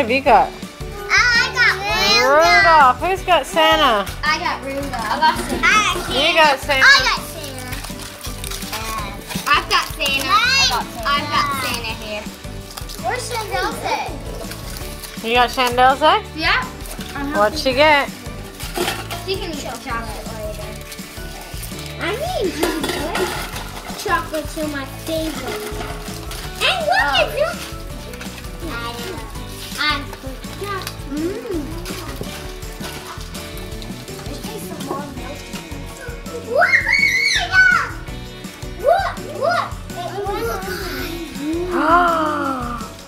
have you got? Oh, I got Rudolph. Who's got Santa? I got Rudolph. I got Santa. I got Santa. You got Santa. I got Santa. I've got Santa. I got Santa. I've got Santa here. Where's Chandel's You got Chandel's egg? Yeah. Uh-huh. What'd she get? She can eat chocolate later. I need chocolates are my favorite. And look at oh. this. Mmm.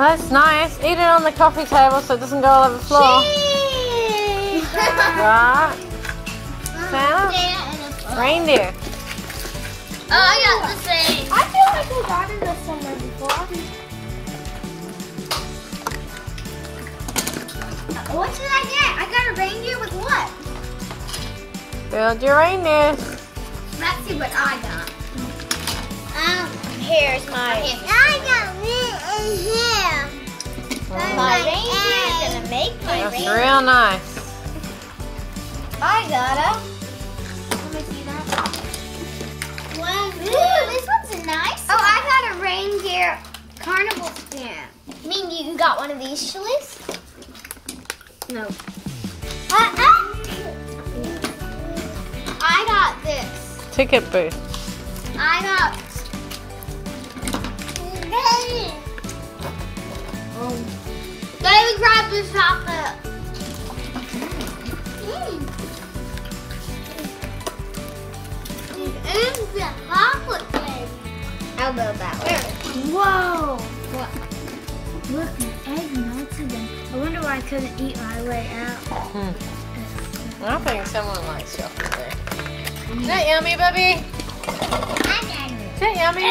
That's nice. Eat it on the coffee table so it doesn't go all over the floor. Right. Santa? Reindeer. Oh, I got the same. I feel like we got this somewhere before. What did I get? I got a reindeer with what? Build your reindeer. Let's see what I got. Um, here's my. I got me in here. My reindeer is gonna make my That's reindeer. real nice. I got a. Let me see that. Ooh, this one's nice. Oh, I got a reindeer carnival stamp. You mean you got one of these, Shalice? No. Uh, uh. I got this. Ticket booth. I got. Um, Baby grab this chocolate. Mm. It's the chocolate flavor. I'll go that way. Whoa! What? Look, my egg melted and I wonder why I couldn't eat my way out. Hmm. I think someone likes chocolate there. Is that yummy, Bubby? Is that yummy?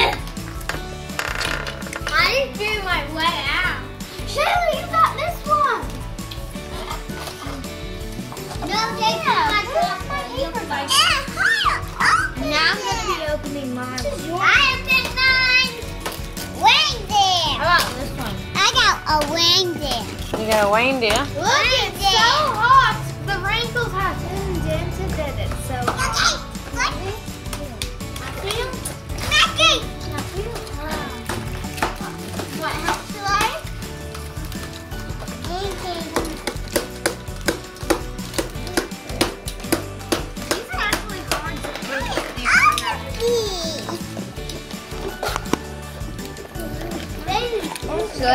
I didn't do my way out. Shirley, you got this one. No, take my paper bite. Now I'm going to be opening mine. I opened mine. Reindeer. You got a reindeer. Look, it's so hot. The wrinkles have indented in it, so hot. Maggie! What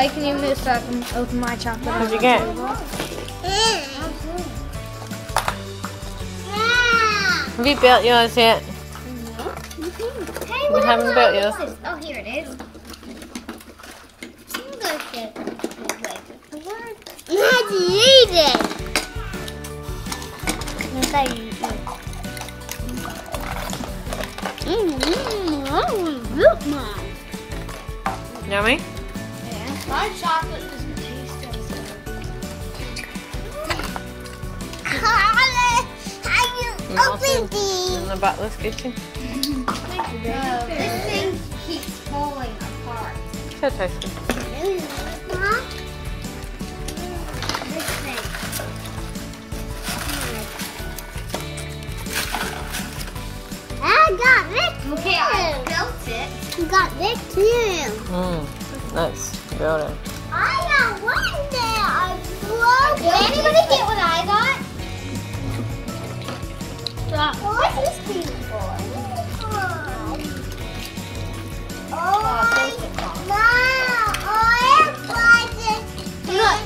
I can use this so I can open my chocolate. What'd you get? Have you built yours yet? Hey, We haven't built those? yours. Oh, here it is. I'm gonna get You had to eat it. Mm-hmm. Oh, look, Mom. Yummy? My chocolate doesn't taste as You want some in the butler's kitchen? This thing keeps falling apart. So tasty. Huh? This thing. I got this. Okay, I built it. You got this too. Mmm. Let's build it. I got one there. I broke Did anybody get what I got? What's this thing for? Oh, oh my God. Oh, Look,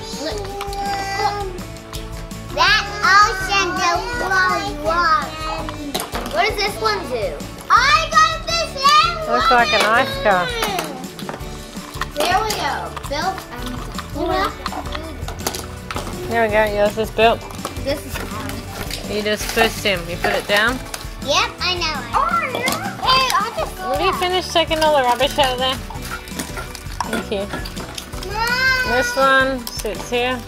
That ocean don't water. What does this one do? I got this end Looks like an ice car. There we go. Here we go. Yours is built. This is hard. You just push him. You put it down. Yep, I know it. Oh, yeah. Hey, I just Have you finished taking all the rubbish out of there? Thank you. Mom. This one sits here.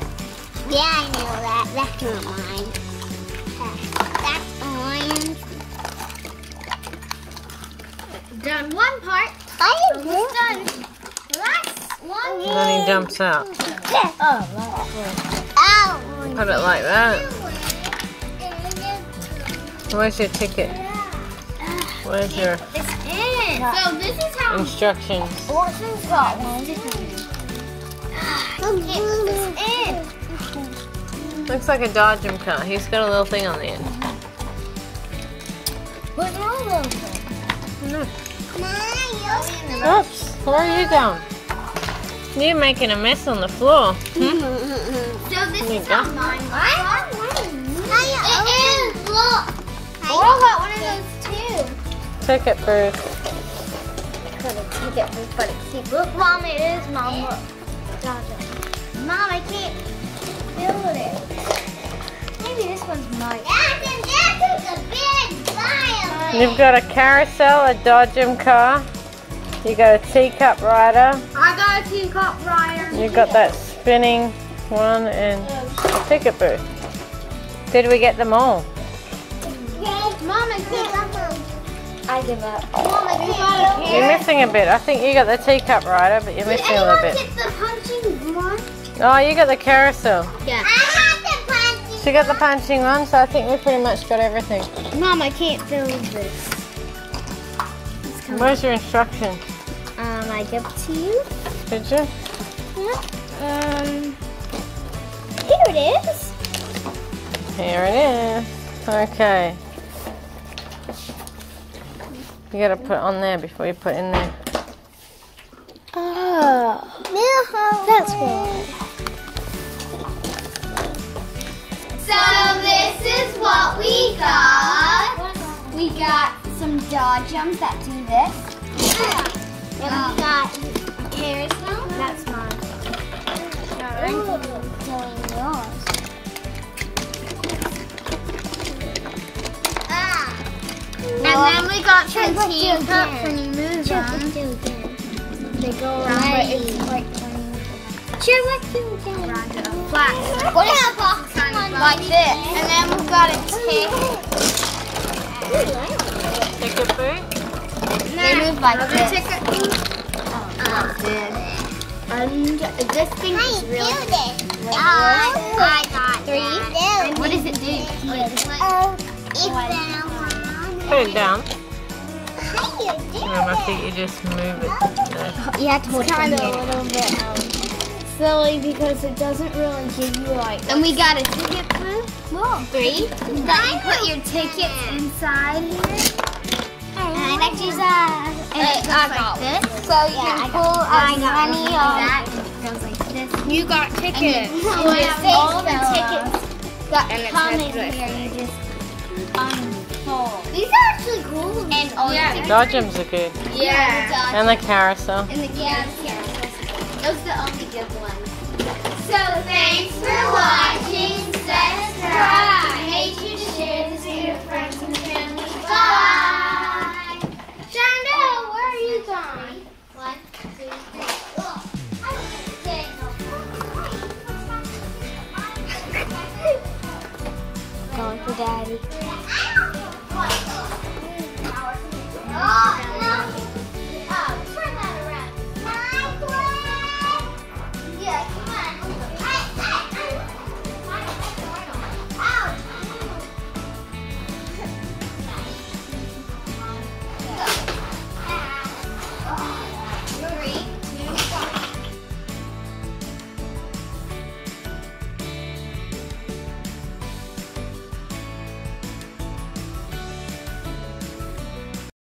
Yeah, I know that. That's not mine. That's mine. Done one part. I am done. And then he jumps out. Put it like that. Where's your ticket? Where's your instructions? Watson's got one. Looks like a Dodgem car. He's got a little thing on the end. Wrong with No. Oops, where are you going? You're making a mess on the floor. Hmm? So this There you is how go. mine was. It is. Look. Oh, I got one of those too. Ticket booth. Could have taken this, but it's cheap. Look, Mom, it is Mom. Look. Mom, I can't build it. Maybe this one's mine. That's a, that's a big violin. You've got a carousel, a Dodgem car. You got a teacup rider. I got a teacup rider. You got that spinning one and a ticket booth. Did we get them all? Mom, I can't. I give up. Mom, I can't. You're missing a bit. I think you got the teacup rider, but you're Did missing a little bit. get the punching one? Oh, you got the carousel. Yeah. I have the punching. She got the punching one, so I think we pretty much got everything. Mom, I can't build this. Where's your instruction? I give it to you. Did you? Yeah. Um, here it is. Here it is. Okay. You gotta put it on there before you put it in there. Oh, that's good. So this is what we got. We got some dodgems that do this. And we got a carousel. That's mine. Ah. And then we got some teacups and you move them. They go around, but it's like Sure, let's do it again. Flat. What is a box like this? And then we've got a ticket. Ticket booth? They move like this. Like this. And this thing is really I, I got three. What does it do? Oh, it's Put it down. How Um, I think you just move it. You have to hold kind it of a little bit um, silly because it doesn't really give you like. And we got a ticket booth. Whoa. Three. That you put your tickets inside here. And I use that. And it goes like this. So you can pull as many of that. And It goes like this. You got And you tickets. put all the tickets that And it come in here. You just unfold. These are actually cool. And all Yeah. the Dodgems are good. Yeah. And the carousel. And the yeah, carousel. Those are the only good ones. So thanks for Going for daddy.